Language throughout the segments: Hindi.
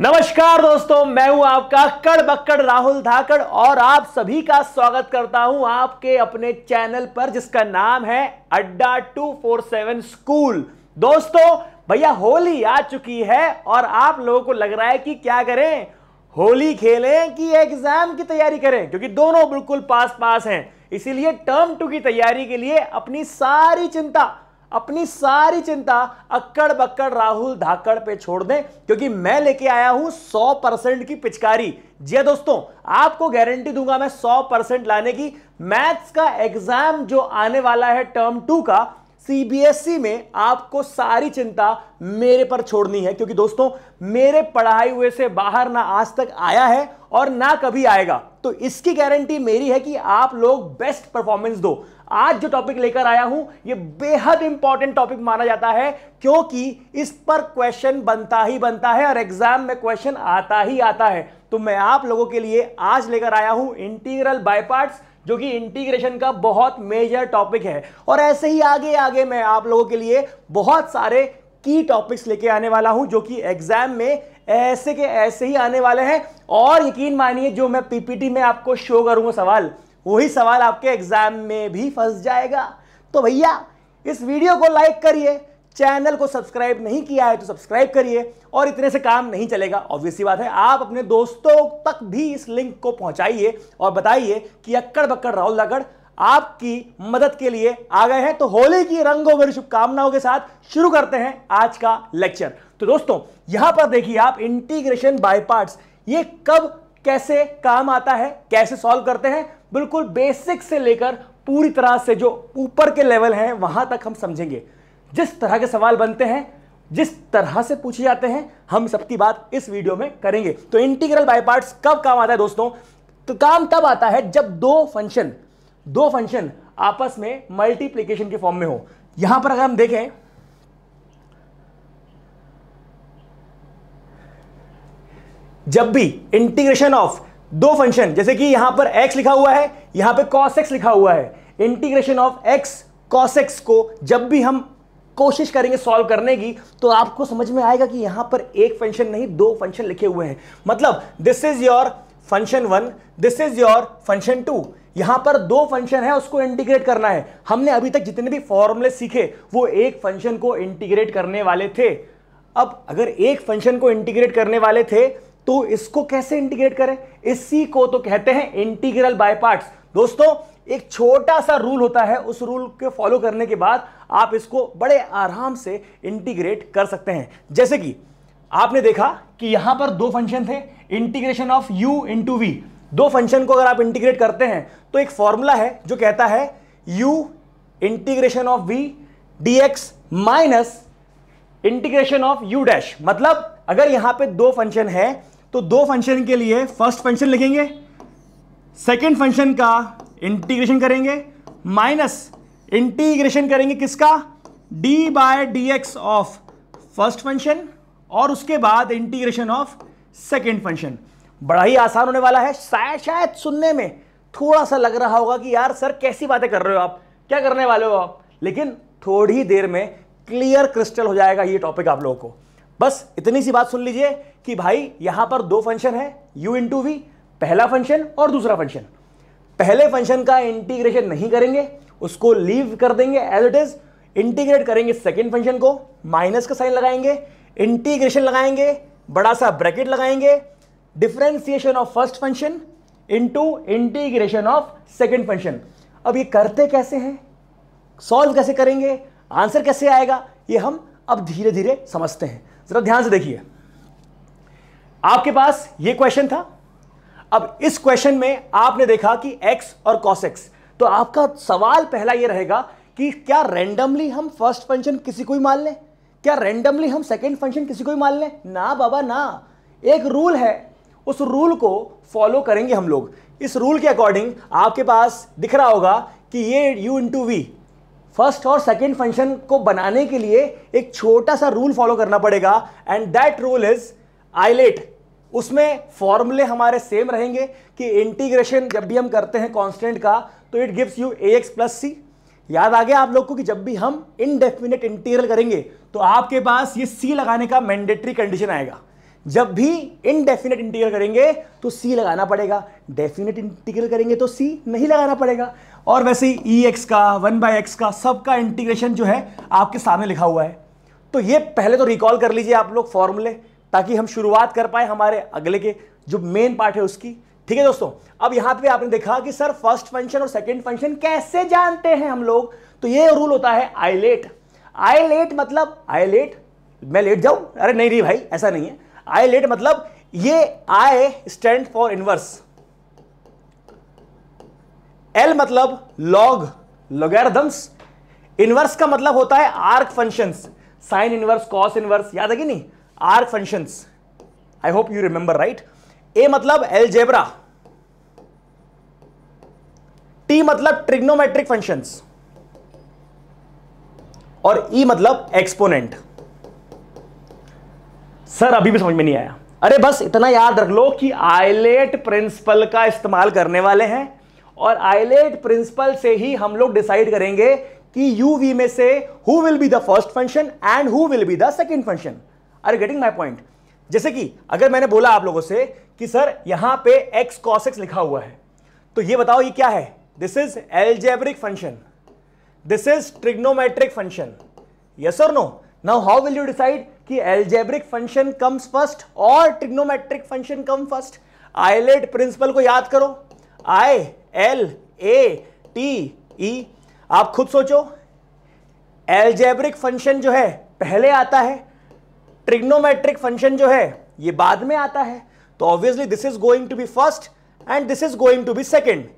नमस्कार दोस्तों, मैं हूँ आपका कड़ बक्कड़ राहुल धाकड़ और आप सभी का स्वागत करता हूँ आपके अपने चैनल पर, जिसका नाम है अड्डा 247 स्कूल। दोस्तों, भैया होली आ चुकी है और आप लोगों को लग रहा है कि क्या करें? होली खेलें कि एग्ज़ाम की तैयारी करें? क्योंकि दोनों बिल्कुल पास पास हैं। इसीलिए टर्म टू की तैयारी के लिए अपनी सारी चिंता अपनी सारी चिंता अक्कड़ बक्कड़ राहुल धाकड़ पे छोड़ दें, क्योंकि मैं लेके आया हूँ 100 परसेंट की पिचकारी। जी दोस्तों, आपको गारंटी दूँगा मैं 100 परसेंट लाने की। मैथ्स का एग्ज़ाम जो आने वाला है टर्म टू का सीबीएसई e में आपको सारी चिंता मेरे पर छोड़नी है, क्योंकि दोस्तों, मेरे पढ़ाई हुए से बाहर ना आज तक आया है और ना कभी आएगा। तो इसकी गारंटी मेरी है कि आप लोग बेस्ट परफॉर्मेंस दो। आज जो टॉपिक लेकर आया हूँ यह बेहद इंपॉर्टेंट टॉपिक माना जाता है, क्योंकि इस पर क्वेश्चन बनता ही बनता है और एग्ज़ाम में क्वेश्चन आता ही आता है। तो मैं आप लोगों के लिए आज लेकर आया हूँ इंटीग्रल बाय पार्ट्स जो कि इंटीग्रेशन का बहुत मेजर टॉपिक है। और ऐसे ही आगे आगे मैं आप लोगों के लिए बहुत सारे की टॉपिक्स लेके आने वाला हूँ, जो कि एग्ज़ाम में ऐसे के ऐसे ही आने वाले हैं। और यकीन मानिए, जो मैं पीपीटी में आपको शो करूँगा सवाल वही सवाल आपके एग्ज़ाम में भी फंस जाएगा। तो भैया, इस वीडियो को लाइक करिए चैनल को सब्सक्राइब नहीं किया है तो सब्सक्राइब करिए, और इतने से काम नहीं चलेगा। ऑब्वियसली बात है, आप अपने दोस्तों तक भी इस लिंक को पहुंचाइए और बताइए कि अक्कड़ बक्कड़ राहुल लागड़ आपकी मदद के लिए आ गए हैं। तो होली की रंगों भरी शुभकामनाओं के साथ शुरू करते हैं आज का लेक्चर तो दोस्तों, यहाँ पर देखिए आप इंटीग्रेशन बाय पार्ट्स ये कब, कैसे काम आता है, कैसे सॉल्व करते हैं बिल्कुल बेसिक से लेकर पूरी तरह से जो ऊपर के लेवल हैं, वहाँ तक हम समझेंगे। जिस तरह के सवाल बनते हैं, जिस तरह से पूछे जाते हैं, हम सबकी बात इस वीडियो में करेंगे। तो इंटीग्रल बाय पार्ट्स कब काम आता है दोस्तों? तो काम तब आता है जब दो फ़ंक्शन दो फ़ंक्शन आपस में मल्टीप्लीकेशन के फॉर्म में हो। यहाँ पर अगर हम देखें, जब भी इंटीग्रेशन ऑफ़ दो फ़ंक्शन जैसे कि यहाँ पर x लिखा हुआ है, यहाँ पे cos x लिखा हुआ है। Integration of x, cos x को जब भी हम कोशिश करेंगे सॉल्व करने की तो आपको समझ में आएगा कि यहाँ पर एक फ़ंक्शन नहीं, दो फ़ंक्शन लिखे हुए हैं। मतलब this is your function one this is your function two यहाँ पर दो फ़ंक्शन है, उसको इंटीग्रेट करना है। हमने अभी तक जितने भी फॉर्मूले सीखे, वो एक फ़ंक्शन को इंटीग्रेट करने वाले थे। अब अगर एक फ़ंक्शन को इंटीग्रेट करने वाले थे तो इसको कैसे इंटीग्रेट करें? इसी को तो कहते हैं इंटीग्रल बाय पार्ट्स दोस्तों, एक छोटा सा रूल होता है, उस रूल के फॉलो करने के बाद आप इसको बड़े आराम से इंटीग्रेट कर सकते हैं। जैसे कि आपने देखा कि यहाँ पर दो फ़ंक्शन थे integration of u into v दो फ़ंक्शन को अगर आप इंटीग्रेट करते हैं तो एक फॉर्मूला है जो कहता है u integration of v dx minus integration of u dash मतलब अगर यहाँ पे दो फ़ंक्शन है तो दो फ़ंक्शन के लिए फ़र्स्ट फ़ंक्शन लिखेंगे सेकेंड फ़ंक्शन का इंटीग्रेशन करेंगे माइनस इंटीग्रेशन करेंगे किसका? d by d x of first function और उसके बाद इंटीग्रेशन ऑफ़ सेकेंड फ़ंक्शन बड़ा ही आसान होने वाला है। शायद शायद सुनने में थोड़ा सा लग रहा होगा कि यार सर कैसी बातें कर रहे हो आप? क्या करने वाले हो आप? लेकिन थोड़ी देर में क्लियर क्रिस्टल हो जाएगा ये टॉपिक आप लोगों को। बस इतनी सी बात सुन लीजिए कि भाई, यहाँ पर दो फ़ंक्शन है, u इंटू वी पहला फ़ंक्शन और दूसरा फ़ंक्शन। पहले फ़ंक्शन का इंटीग्रेशन नहीं करेंगे, उसको लीव कर देंगे एज इट इज़ इंटीग्रेट करेंगे सेकेंड फ़ंक्शन को माइनस का साइन लगाएँगे इंटीग्रेशन लगाएँगे, बड़ा सा ब्रैकेट लगाएँगे differentiation of first function into integration of second function अब ये करते कैसे हैं? सॉल्व कैसे करेंगे? आंसर कैसे आएगा? ये हम अब धीरे धीरे समझते हैं। जरा ध्यान से देखिए। आपके पास ये क्वेश्चन था। अब इस क्वेश्चन में आपने देखा कि एक्स और कॉस एक्स तो आपका सवाल पहला ये रहेगा कि क्या रैंडमली हम फ़र्स्ट फ़ंक्शन किसी को ही मान लें? क्या रैंडमली हम सेकेंड फ़ंक्शन किसी को ही मान लें? ना बाबा, ना। एक रूल है। उस रूल को फॉलो करेंगे हम लोग। इस रूल के अकॉर्डिंग आपके पास दिख रहा होगा कि ये u इंटू वी फ़र्स्ट और सेकेंड फ़ंक्शन को बनाने के लिए एक छोटा सा रूल फॉलो करना पड़ेगा and that rule is ILATE उसमें फॉर्मूले हमारे सेम रहेंगे कि इंटीग्रेशन जब भी हम करते हैं कांस्टेंट का तो it gives you a x plus c याद आ गया आप लोग को कि जब भी हम इनडेफिनेट इंटीग्रल करेंगे तो आपके पास ये सी लगाने का मैंडेटरी कंडीशन आएगा। जब भी इनडेफिनेट इंटीग्रल करेंगे तो सी लगाना पड़ेगा। डेफिनेट इंटीग्रल करेंगे तो सी नहीं लगाना पड़ेगा। और वैसे ही ई एक्स का, वन बाय एक्स का, सबका इंटीग्रेशन जो है आपके सामने लिखा हुआ है। तो ये पहले तो रिकॉल कर लीजिए आप लोग फॉर्मूले ताकि हम शुरुआत कर पाए हमारे अगले के जो मेन पार्ट है उसकी। ठीक है दोस्तों? अब यहाँ पे आपने देखा कि सर फ़र्स्ट फ़ंक्शन और सेकंड फ़ंक्शन कैसे जानते हैं हम लोग? तो ये रूल होता है आई लेट आई लेट मतलब आई लेट मैं लेट जाऊँ? अरे नहीं नहीं भाई, ऐसा नहीं है। आई लेट मतलब ये I stand for inverse L मतलब लॉग लोगैरिथम्स इनवर्स का मतलब होता है arc functions sine inverse cos inverse याद है कि नहीं? Arc functions I hope you remember right A मतलब एलजेब्रा टी मतलब ट्रिग्नोमेट्रिक फ़ंक्शंस और ई e मतलब एक्सपोनेंट सर अभी भी समझ में नहीं आया। अरे बस इतना याद रख लो कि आइलेट प्रिंसिपल का इस्तेमाल करने वाले हैं। और आइलेट प्रिंसिपल से ही हम लोग डिसाइड करेंगे कि यू वी में से who will be the first function and who will be the second function are getting my point जैसे कि अगर मैंने बोला आप लोगों से कि सर, यहाँ पे एक्स कॉस एक्स लिखा हुआ है तो ये बताओ ये क्या है? This is algebraic function this is trigonometric function yes और no now how will you decide कि एल्जेब्रिक फ़ंक्शन कम्स फ़र्स्ट और trigonometric function come first ILATE principle को याद करो. I L A T E आप खुद सोचो। एल्जेब्रिक फ़ंक्शन जो है, पहले आता है। ट्रिग्नोमेट्रिक फ़ंक्शन जो है, ये बाद में आता है। तो obviously this is going to be first and this is going to be second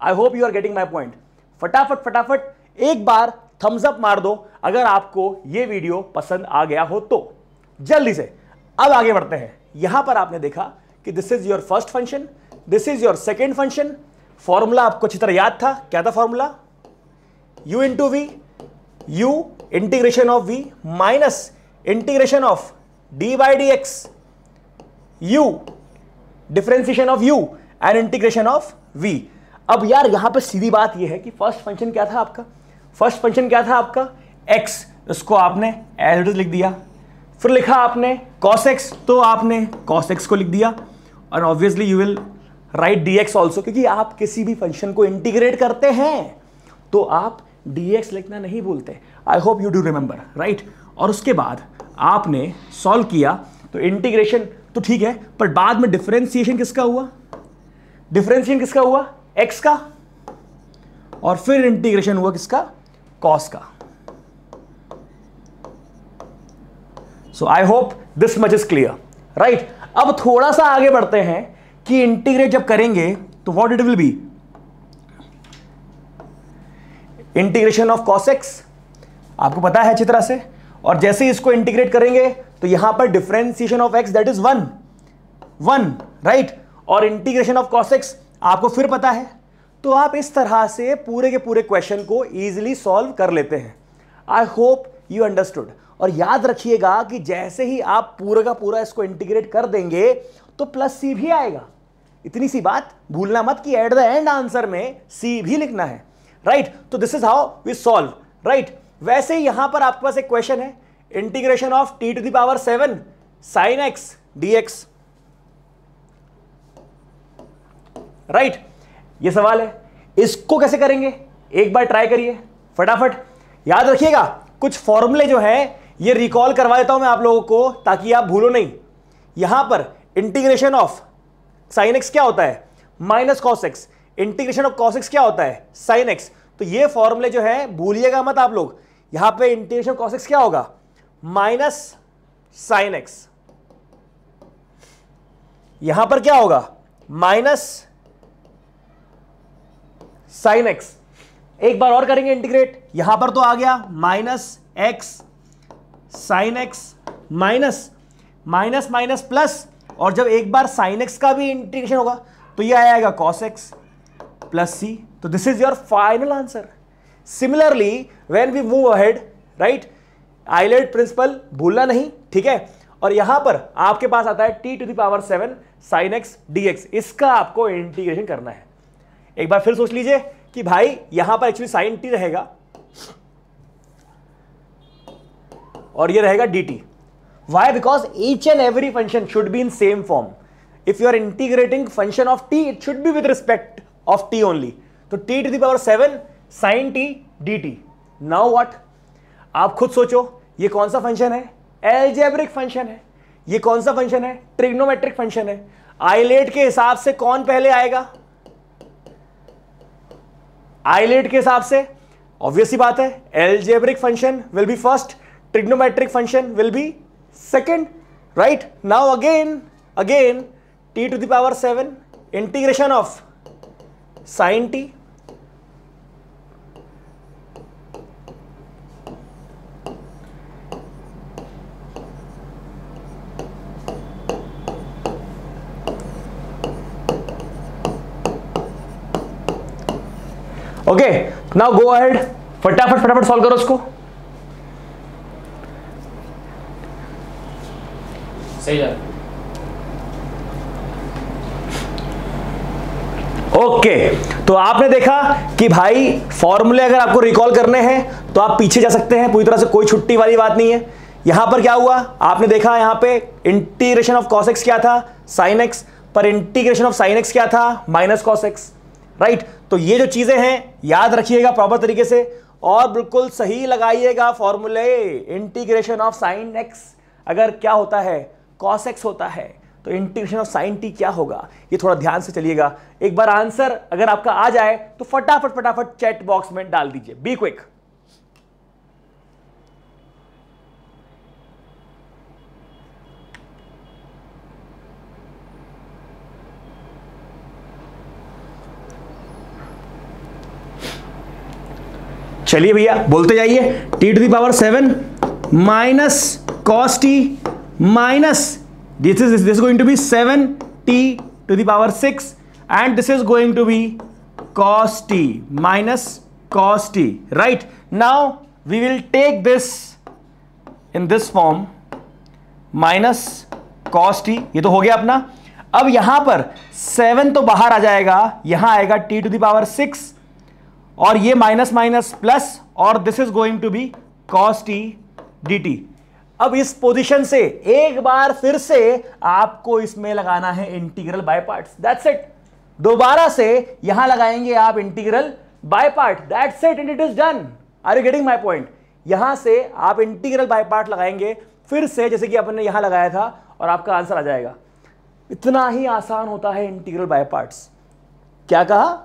I hope you are getting my point फटाफट फटाफट, एक बार थम्स अप मार दो, अगर आपको ये वीडियो पसंद आ गया हो तो। जल्दी से। अब आगे बढ़ते हैं। यहाँ पर आपने देखा कि this is your first function this is your second function formula आपको अच्छी तरह याद था? क्या था formula? U into v u integration of v minus integration of d by d x u differentiation of u and integration of v. अब यार, यहाँ पे सीधी बात यह है कि फ़र्स्ट फ़ंक्शन क्या था आपका? फ़र्स्ट फ़ंक्शन क्या था आपका? X उसको आपने एज लिख दिया। फिर लिखा आपने cos x तो आपने cos x को लिख दिया। और obviously you will write d x also क्योंकि आप किसी भी फ़ंक्शन को इंटीग्रेट करते हैं तो आप डी एक्स लिखना नहीं भूलते। I hope you do remember right और उसके बाद आपने सॉल्व किया तो इंटीग्रेशन तो ठीक है, पर बाद में डिफ्रेंसिएशन किसका हुआ? डिफ्रेंसिएशन किसका हुआ? एक्स का। और फिर इंटीग्रेशन हुआ किसका? कॉस का। So I hope this much is clear right अब थोड़ा सा आगे बढ़ते हैं। कि इंटीग्रेट जब करेंगे तो what it will be integration of cos x आपको पता है अच्छी तरह से? और जैसे इसको इंटीग्रेट करेंगे तो यहाँ पर differentiation of x that is one one right और इंटीग्रेशन ऑफ़ कॉसेक्स आपको फिर पता है? तो आप इस तरह से पूरे के पूरे क्वेश्चन को इजीली सॉल्व कर लेते हैं। आई होप यू अंडरस्टूड और याद रखिएगा कि जैसे ही आप पूरा का पूरा इसको इंटीग्रेट कर देंगे तो प्लस सी भी आएगा। इतनी सी बात, भूलना मत कि एट द एंड आंसर में सी भी लिखना है। Right right? तो this is how we solve right वैसे ही यहाँ पर आपके पास एक क्वेश्चन है। Integration of t to the power seven sine x d x right ये सवाल है। इसको कैसे करेंगे? एक बार ट्राई करिए। फटाफट। याद रखिएगा, कुछ फॉर्मूले जो है ये रिकॉल करवा देता हूँ मैं आप लोगों को, ताकि आप भूलो नहीं। यहाँ पर इंटीग्रेशन ऑफ़ साइन एक्स क्या होता है? Minus cos x integration of cos x क्या होता है? साइन एक्स तो ये फॉर्मूले जो है, भूलिएगा मत आप लोग। यहाँ पे इंटीग्रेशन कॉस एक्स क्या होगा? माइनस साइन एक्स यहाँ पर क्या होगा? माइनस साइन एक्स एक बार और करेंगे इंटीग्रेट यहाँ पर तो आ गया। Minus x sine x minus minus minus plus और जब एक बार साइन एक्स का भी इंटीग्रेशन होगा तो ये आएगा कॉस एक्स प्लस सी तो this is your final answer similarly when we move ahead right ILATE principle भूलना नहीं, ठीक है? और यहाँ पर आपके पास आता है t to the power seven sine x d x इसका आपको इंटीग्रेशन करना है। एक बार फिर सोच लीजिए कि भाई, यहाँ पर एक्चुअली साइन टी रहेगा और ये रहेगा d t y because each and every function should be in same form if you are integrating function of t it should be with respect of t only तो t to the power seven sine t d t now what आप खुद सोचो, ये कौन सा फ़ंक्शन है? एलजेब्रिक फ़ंक्शन है. ये कौन सा फ़ंक्शन है? ट्रिग्नोमेट्रिक फ़ंक्शन है. आईलेट के हिसाब से कौन पहले आएगा? आईलेट के हिसाब से ऑब्वियसली बात है algebraic function will be first trigonometric function will be second right now again again t to the power seven integration of sine t okay now go ahead फटाफट फटाफट सॉल्व करो उसको सही है। ओके तो आपने देखा कि भाई फॉर्मूले अगर आपको रिकॉल करने हैं तो आप पीछे जा सकते हैं, पूरी तरह से कोई छुट्टी वाली बात नहीं है। यहाँ पर क्या हुआ? आपने देखा यहाँ पे इंटीग्रेशन ऑफ़ कॉस एक्स क्या था? साइन एक्स पर इंटीग्रेशन ऑफ़ साइन एक्स क्या था? माइनस कॉस एक्स राइट तो ये जो चीज़ें हैं, याद रखिएगा प्रॉपर तरीके से, और बिल्कुल सही लगाइएगा फॉर्मूले इंटीग्रेशन ऑफ़ साइन एक्स अगर क्या होता है कॉस एक्स होता है तो इंटीग्रेशन ऑफ़ साइन टी क्या होगा? ये थोड़ा ध्यान से चलिएगा। एक बार आंसर अगर आपका आ जाए तो फटाफट फटाफट चैट बॉक्स में डाल दीजिए। बी क्विक चलिए भैया, बोलते जाइए। T to the power seven minus cos t minus this is this going to be seven t to the power six and this is going to be cos t, minus cos t, right? Now, we will take this in this form, minus cos t, ये तो हो गया अपना। अब यहाँ पर सेवन तो बाहर आ जाएगा, यहाँ आएगा t टू दावर सिक्स और ये माइनस माइनस प्लस और this is going to be cos t d t अब इस पोजीशन से, एक बार फिर से आपको इसमें लगाना है integral by parts that's it दोबारा से यहाँ लगाएँगे आप integral by part that's it and it is done are you getting my point यहाँ से आप इंटीग्रल बाय पार्ट लगाएँगे, फिर से जैसे कि अपन ने यहाँ लगाया था और आपका आंसर आ जाएगा. इतना ही आसान होता है इंटीग्रल बाय पार्ट्स क्या कहा?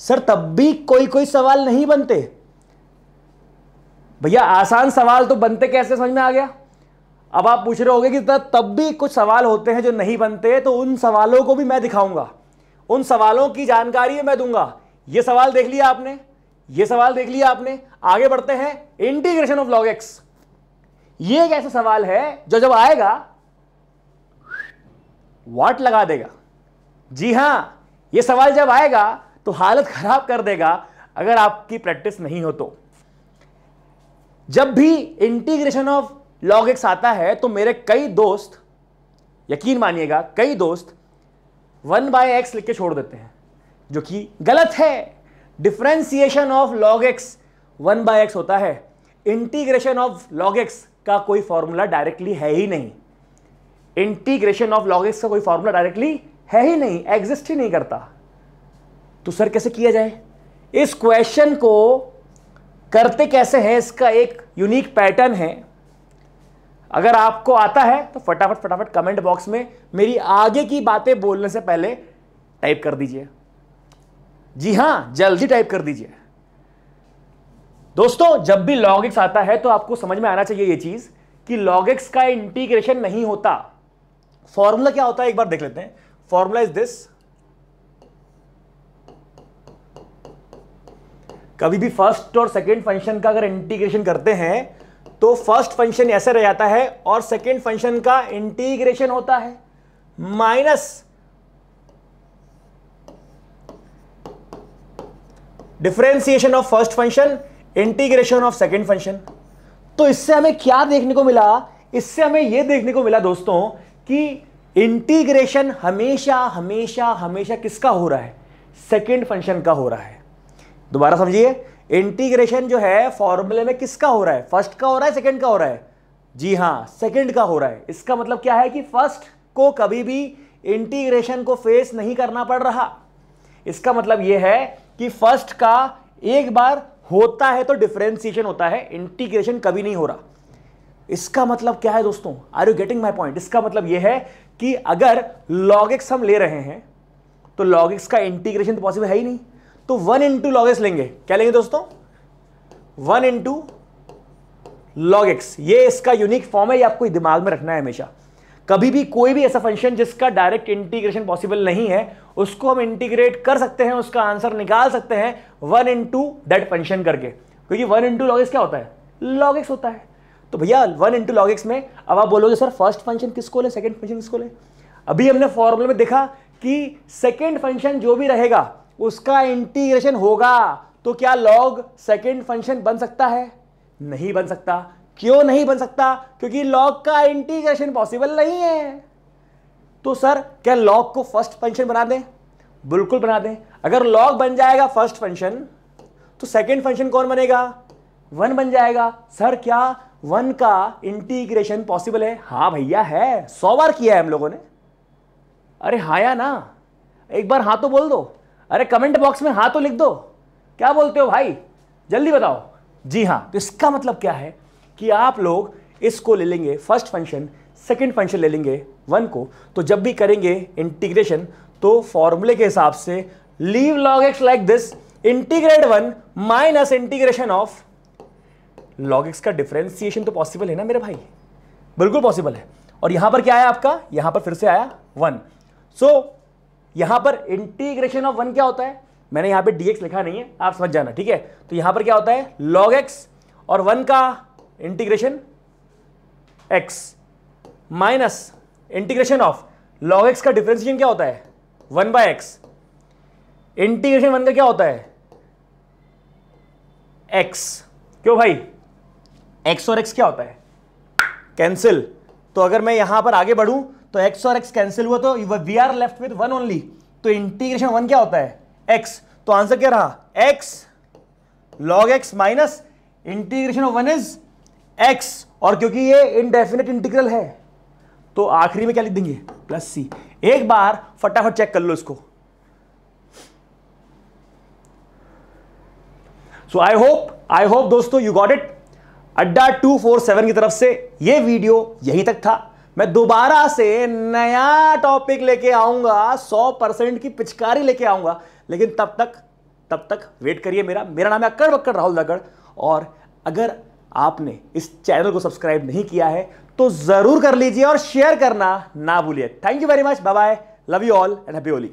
सर, तब भी कोई कोई सवाल नहीं बनते. भैया, आसान सवाल तो बनते कैसे, समझ में आ गया? अब आप पूछ रहे होगे कि तब भी कुछ सवाल होते हैं जो नहीं बनते तो उन सवालों को भी मैं दिखाऊँगा। उन सवालों की जानकारी मैं दूँगा। ये सवाल देख लिया आपने, ये सवाल देख लिया आपने। आगे बढ़ते हैं, इंटीग्रेशन ऑफ़ लॉग एक्स ये एक ऐसा सवाल है जो जब आएगा, वाट लगा देगा? जी हाँ, ये सवाल जब आएगा तो हालत खराब कर देगा, अगर आपकी प्रैक्टिस नहीं हो तो। जब भी इंटीग्रेशन ऑफ़ लॉग एक्स आता है तो मेरे कई दोस्त, यकीन मानिएगा, कई दोस्त वन बाय एक्स लिख के छोड़ देते हैं, जो कि गलत है। Differentiation of log x one by x होता है। इंटीग्रेशन ऑफ़ लॉग एक्स का कोई फॉर्मूला डायरेक्टली है ही नहीं। इंटीग्रेशन ऑफ़ लॉग एक्स का कोई फॉर्मूला डायरेक्टली है ही नहीं एग्जिस्ट ही नहीं करता। तो सर कैसे किया जाए? इस क्वेश्चन को करते कैसे हैं, इसका एक यूनिक पैटर्न है। अगर आपको आता है तो फटाफट फटाफट कमेंट बॉक्स में मेरी आगे की बातें बोलने से पहले टाइप कर दीजिए। जी हाँ, जल्दी टाइप कर दीजिए। दोस्तों, जब भी लॉग एक्स आता है तो आपको समझ में आना चाहिए यह चीज़ कि लॉग एक्स का इंटीग्रेशन नहीं होता। फॉर्मूला क्या होता है, एक बार देख लेते हैं। फॉर्मूला इज़ दिस कभी भी फ़र्स्ट और सेकेंड फ़ंक्शन का अगर इंटीग्रेशन करते हैं तो फ़र्स्ट फ़ंक्शन ऐसे रह जाता है और सेकेंड फ़ंक्शन का इंटीग्रेशन होता है। Minus differentiation of first function integration of second function तो इससे हमें क्या देखने को मिला? इससे हमें यह देखने को मिला दोस्तों कि इंटीग्रेशन हमेशा हमेशा हमेशा किसका हो रहा है? सेकेंड फ़ंक्शन का हो रहा है। दोबारा समझिए इंटीग्रेशन जो है फॉर्मूले में किसका हो रहा है? फ़र्स्ट का हो रहा है सेकंड का हो रहा है? जी हाँ सेकंड का हो रहा है। इसका मतलब क्या है कि फ़र्स्ट को कभी भी इंटीग्रेशन को फेस नहीं करना पड़ रहा। इसका मतलब यह है कि फ़र्स्ट का एक बार होता है तो डिफ्रेंसिएशन होता है इंटीग्रेशन कभी नहीं हो रहा। इसका मतलब क्या है दोस्तों? Are you getting my point इसका मतलब यह है कि अगर लॉगिक्स हम ले रहे हैं तो लॉगिक्स का इंटीग्रेशन तो पॉसिबल है ही नहीं। तो वन इंटू लॉग एक्स लेंगे। क्या लेंगे दोस्तों? वन इंटू लॉग एक्स ये इसका यूनिक फॉर्म है, ये आपको दिमाग में रखना है हमेशा। कभी भी कोई भी ऐसा फ़ंक्शन जिसका डायरेक्ट इंटीग्रेशन पॉसिबल नहीं है, उसको हम इंटीग्रेट कर सकते हैं, उसका आंसर निकाल सकते हैं वन इंटू डेट फ़ंक्शन करके। क्योंकि वन इंटू लॉग एक्स क्या होता है? लॉग एक्स होता है। तो भैया वन इंटू लॉग एक्स में अब आप बोलोगे, सर फ़र्स्ट फ़ंक्शन किसको ले? सेकेंड फ़ंक्शन किसको ले? अभी हमने फॉर्मूले में देखा कि सेकेंड फ़ंक्शन जो भी रहेगा उसका इंटीग्रेशन होगा तो क्या लॉग सेकेंड फ़ंक्शन बन सकता है? नहीं बन सकता। क्यों नहीं बन सकता? क्योंकि लॉग का इंटीग्रेशन पॉसिबल नहीं है। तो सर क्या लॉग को फ़र्स्ट फ़ंक्शन बना दें? बिल्कुल बना दें। अगर लॉग बन जाएगा फ़र्स्ट फ़ंक्शन तो सेकेंड फ़ंक्शन कौन बनेगा? वन बन जाएगा। सर क्या वन का इंटीग्रेशन पॉसिबल है? हाँ भैया, है। सौ बार किया है हम लोगों ने। अरे हाँ या ना? एक बार हाँ तो बोल दो। अरे कमेंट बॉक्स में हाँ तो लिख दो। क्या बोलते हो भाई? जल्दी बताओ। जी हाँ तो इसका मतलब क्या है कि आप लोग इसको ले लेंगे फ़र्स्ट फ़ंक्शन सेकंड फ़ंक्शन ले लेंगे वन को। तो जब भी करेंगे इंटीग्रेशन तो फॉर्मूले के हिसाब से leave log x like this integrate one minus integration of log x का डिफरेंशिएशन तो पॉसिबल है ना मेरे भाई? बिल्कुल पॉसिबल है। और यहाँ पर क्या आया आपका? यहाँ पर फिर से आया वन सो so, यहाँ पर इंटीग्रेशन ऑफ़ वन क्या होता है? मैंने यहाँ पे dx लिखा नहीं है, आप समझ जाना, ठीक है? तो यहाँ पर क्या होता है? log x और वन का integration x minus integration of log x का डिफरेंशिएशन क्या होता है? One by x integration one का क्या होता है? x. क्यों भाई? x और x क्या होता है? कैंसिल तो अगर मैं यहाँ पर आगे बढ़ूं तो x और x कैंसिल हुआ तो we are left with one only तो इंटीग्रेशन वन क्या होता है? एक्स तो आंसर क्या रहा? X log x minus integration of one is x और क्योंकि ये इनडेफिनेट इंटीग्रल है तो आखिरी में क्या लिख देंगे? प्लस सी एक बार फटाफट चेक कर लो इसको। So I hope I hope दोस्तों you got it Adda two four seven की तरफ़ से ये वीडियो यहीं तक था। मैं दोबारा से नया टॉपिक लेके आऊँगा, सौ परसेंट की पिचकारी लेके आऊँगा। लेकिन तब तक तब तक वेट करिए मेरा। मेरा नाम है अक्कड़ बक्कड़ राहुल दगड़। और अगर आपने इस चैनल को सब्सक्राइब नहीं किया है तो ज़रूर कर लीजिए और शेयर करना ना भूलिए। Thank you very much bye bye love you all and happy Holi